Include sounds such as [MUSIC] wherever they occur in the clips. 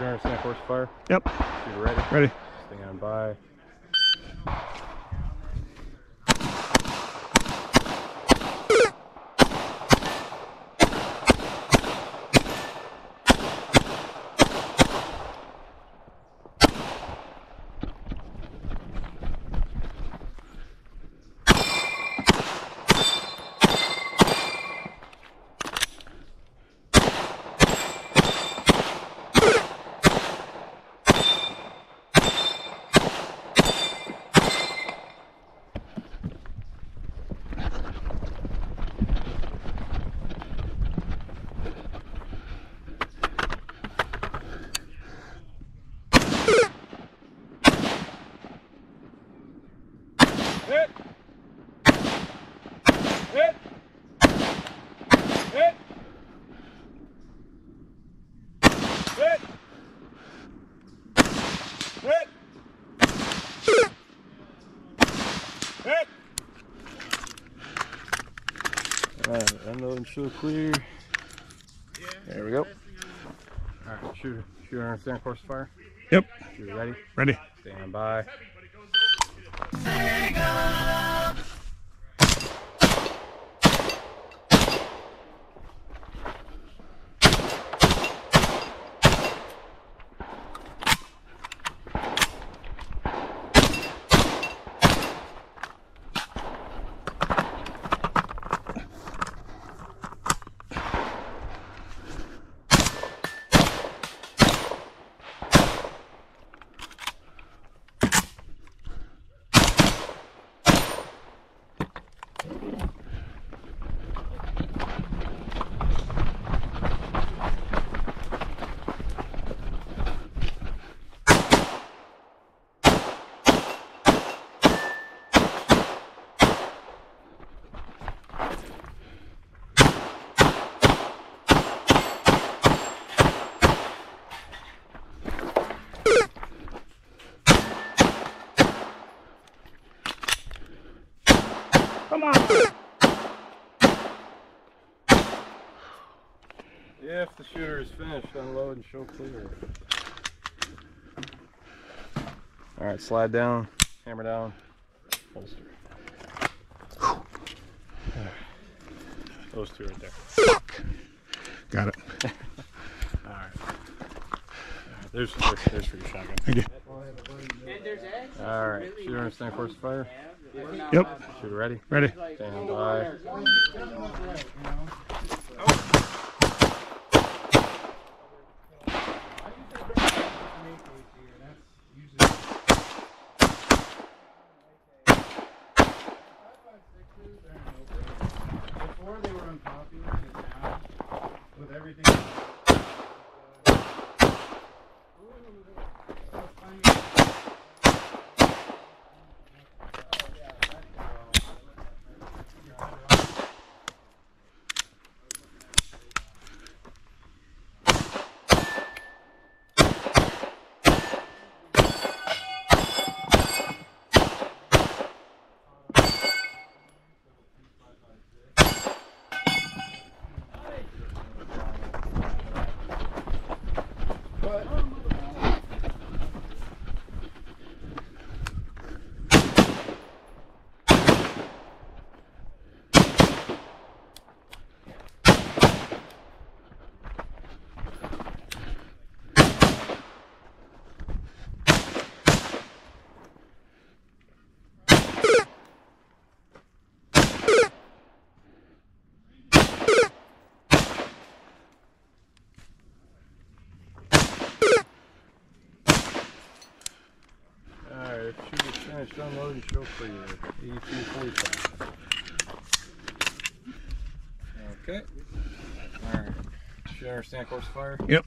Shooter understand course of fire. Yep. Ready. Ready. Stand by. Hit! Alright, unload and show clear. There we go. Alright, shooter. Shooter understand course of fire. Yep. Shooter ready. Ready. Stand by. Come on. If the shooter is finished, unload and show clear. Alright, slide down, hammer down, holster. [SIGHS] Those two right there. Fuck. Got it. [LAUGHS] Alright. There's, there's, there's for your shotgun. Thank you. Alright, shooter understand course of fire. Yep. Shooter ready. Ready. Stand by. With everything. Alright, if shooter's finished, unload and show clear. 8245. Okay. Alright. Shooter understand course of fire. Yep.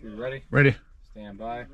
Shooter ready. Ready. Stand by.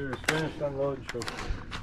Alright, shooter's finished unloading. Show.